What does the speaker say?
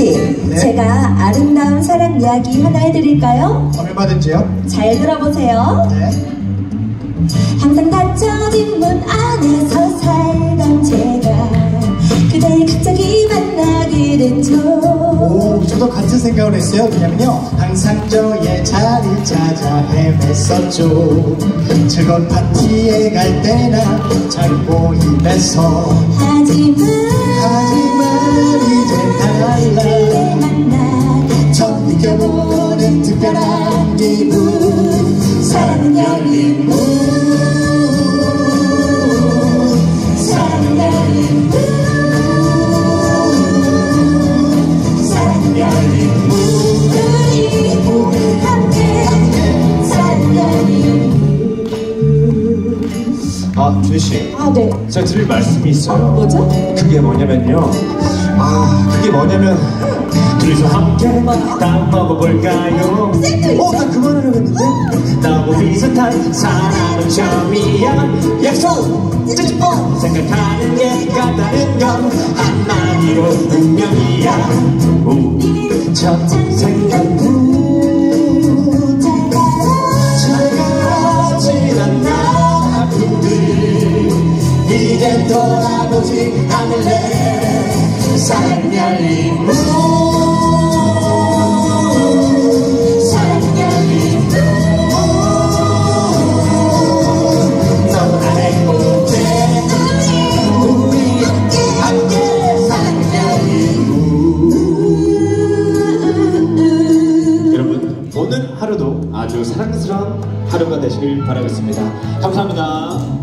씨, 네. 제가 아름다운 사랑 이야기 하나 해드릴까요? 얼마든지요? 잘 들어보세요. 네. 항상 닫혀진 문 안에서 살던 제가 그댈 갑자기 만나게 됐죠. 오, 저도 같은 생각을 했어요. 왜냐면요, 항상 저의 자리 찾아 헤맸었죠. 즐거운 파티에 갈 때나 잘 보이면서 하지만 하지만 사랑은 열린 문 아, 준씨. 아 네. 제가 드릴 말씀이 있어요. 뭐죠? 그게 뭐냐면요. 아, 그게 뭐냐면. 둘이서 함께 딱 먹어볼까요? 어, 나 그만하려고 했는데? 나고 비슷한 사람은 처음이야. 약속! 찌찌뽕! 생각하는 게 같다는 건 한마디로 운명이야. 우리 첫 생각 돌아보지 않을래? 사랑 열린 하루도 아주 사랑스러운 하루가 되시길 바라겠습니다. 감사합니다